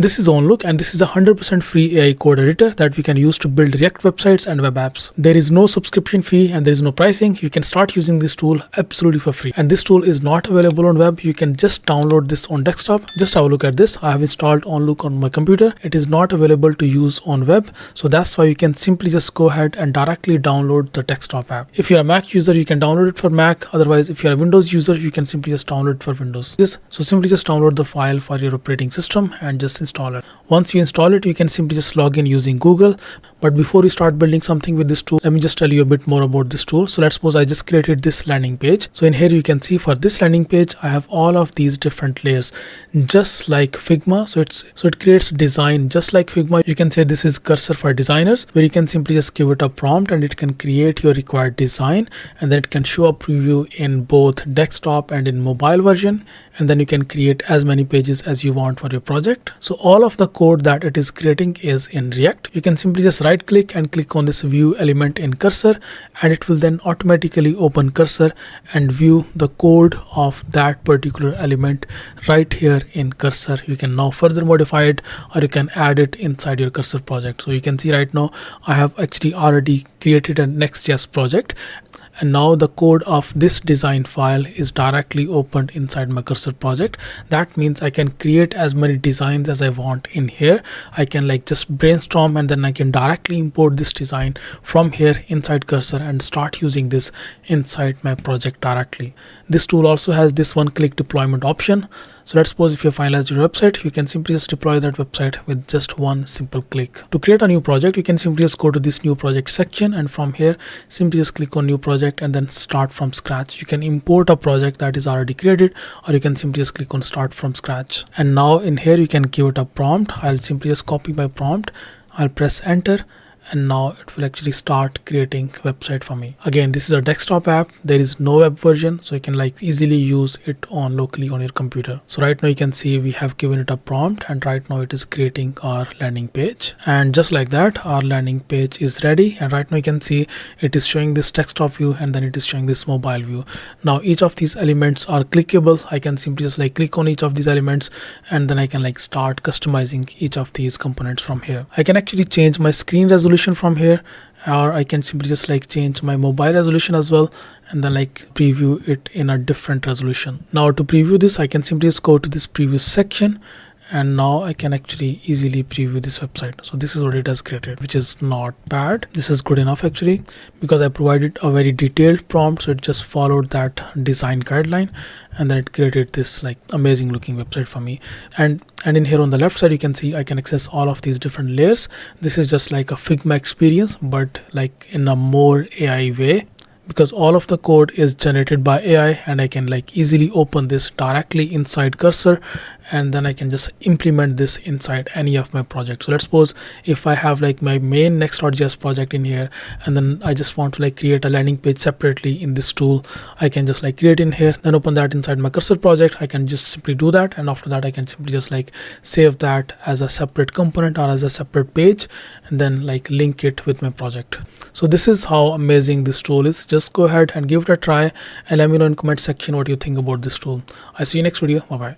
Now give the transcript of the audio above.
This is Onlook and this is a 100% free AI code editor that we can use to build React websites and web apps. There is no subscription fee and there is no pricing. You can start using this tool absolutely for free. And this tool is not available on web. You can just download this on desktop. Just have a look at this. I have installed Onlook on my computer. It is not available to use on web. So that's why you can simply just go ahead and directly download the desktop app. If you're a Mac user, you can download it for Mac. Otherwise, if you're a Windows user, you can simply just download it for Windows. This, so simply just download the file for your operating system and just install it. Once you install it, you can simply just log in using Google. But before you start building something with this tool, let me just tell you a bit more about this tool. So let's suppose I just created this landing page. So in here, you can see for this landing page, I have all of these different layers, just like Figma. So it's so it creates design just like Figma. You can say this is cursor for designers, where you can simply just give it a prompt and it can create your required design, and then it can show a preview in both desktop and in mobile version and then you can create as many pages as you want for your project. So all of the code that it is creating is in React. You can simply just right click and click on this view element in cursor and it will then automatically open cursor and view the code of that particular element right here in cursor. You can now further modify it or you can add it inside your cursor project. So you can see right now I have actually already created a Next.js project and now the code of this design file is directly opened inside my cursor project. That means i can create as many designs as i want in here. I can like just brainstorm and then i can directly import this design from here inside cursor and start using this inside my project directly. This tool also has this one click deployment option. So let's suppose if you finalize your website, you can simply just deploy that website with just one simple click. To create a new project, you can simply just go to this new project section and from here, simply just click on new project and then start from scratch. You can import a project that is already created or you can simply just click on start from scratch. And now in here, you can give it a prompt. I'll simply just copy my prompt. I'll press enter and now it will actually start creating website for me. Again this is a desktop app. There is no web version so you can like easily use it on locally on your computer. So right now you can see we have given it a prompt and right now it is creating our landing page. And just like that our landing page is ready and right now you can see it is showing this desktop view and then it is showing this mobile view. Now each of these elements are clickable. I can simply just like click on each of these elements and then i can like start customizing each of these components from here. I can actually change my screen resolution resolution from here or I can simply just like change my mobile resolution as well and then like preview it in a different resolution. Now to preview this I can simply just go to this preview section and now I can actually easily preview this website. So this is what it has created, which is not bad. This is good enough actually because I provided a very detailed prompt. So it just followed that design guideline and then it created this like amazing looking website for me. And and in here on the left side, you can see I can access all of these different layers. This is just like a Figma experience, but like in a more AI way because all of the code is generated by AI and I can like easily open this directly inside cursor and then I can just implement this inside any of my projects. So let's suppose if I have like my main next.js project in here and then I just want to like create a landing page separately in this tool. I can just like create in here, then open that inside my cursor project. I can just simply do that. And after that, I can simply just like save that as a separate component or as a separate page and then like link it with my project. So this is how amazing this tool is. Just go ahead and give it a try and let me know in comment section what you think about this tool. I see you next video. Bye bye.